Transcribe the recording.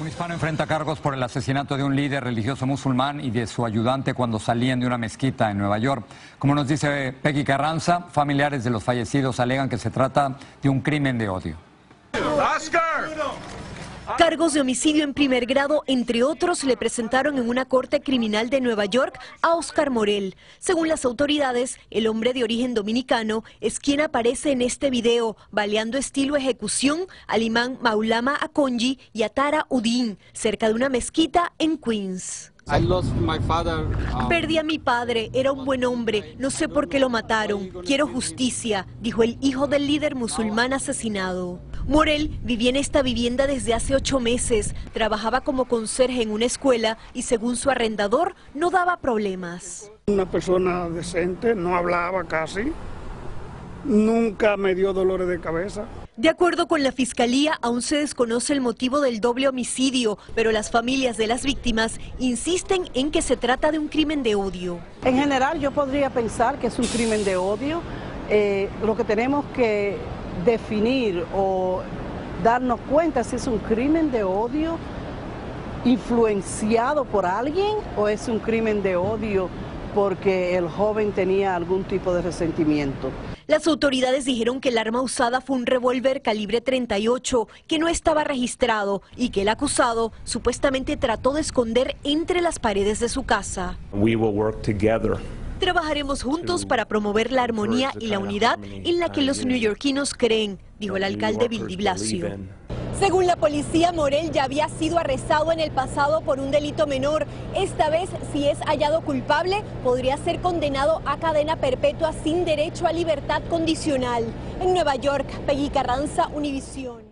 Un hispano enfrenta cargos por el asesinato de un líder religioso musulmán y de su ayudante cuando salían de una mezquita en Nueva York. Como nos dice Peggy Carranza, familiares de los fallecidos alegan que se trata de un crimen de odio. Cargos de homicidio en primer grado, entre otros, le presentaron en una corte criminal de Nueva York a Oscar Morel. Según las autoridades, el hombre de origen dominicano es quien aparece en este video, baleando estilo ejecución al imán Maulama Akonji y a Tara Udin, cerca de una mezquita en Queens. Um, Perdí a mi padre, era un buen hombre, no sé por qué lo mataron, quiero justicia, dijo el hijo del líder musulmán asesinado. Morel vivía en esta vivienda desde hace ocho meses, trabajaba como conserje en una escuela y según su arrendador no daba problemas. Una persona decente, no hablaba casi, nunca me dio dolores de cabeza. De acuerdo con la Fiscalía, aún se desconoce el motivo del doble homicidio, pero las familias de las víctimas insisten en que se trata de un crimen de odio. En general yo podría pensar que es un crimen de odio. Eh, lo que tenemos que definir o darnos cuenta si es un crimen de odio influenciado por alguien o es un crimen de odio porque el joven tenía algún tipo de resentimiento. Las autoridades dijeron que el arma usada fue un revólver calibre 38 que no estaba registrado y que el acusado supuestamente trató de esconder entre las paredes de su casa. Trabajaremos juntos para promover la armonía y la unidad en la que los neoyorquinos creen, dijo el alcalde Bill de Blasio. Según la policía, Morel ya había sido arrestado en el pasado por un delito menor. Esta vez, si es hallado culpable, podría ser condenado a cadena perpetua sin derecho a libertad condicional. En Nueva York, Peggy Carranza, Univisión.